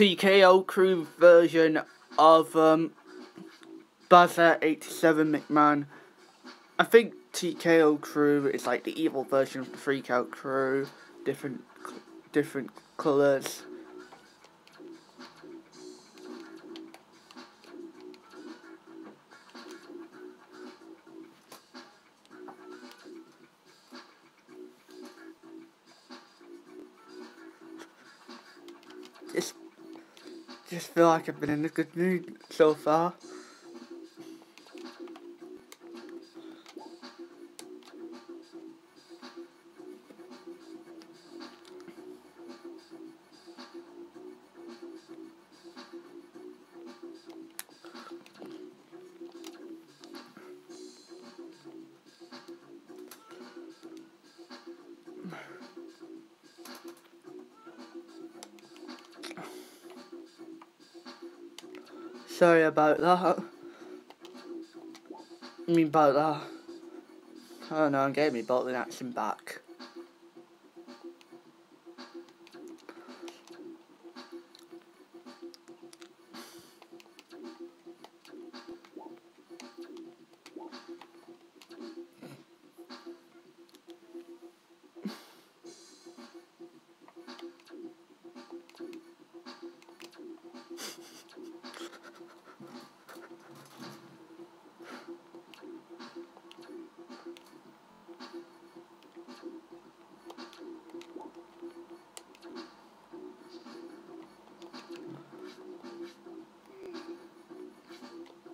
TKO crew version of um, Bazza 87 McMahon. I think TKO crew is like the evil version of the Freakout crew, different different colours. Just, just feel like I've been in a good mood so far. Sorry about that. I mean about that. Uh, oh no, I'm getting me bottling action back.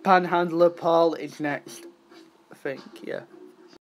Panhandler Paul is next. I think, yeah.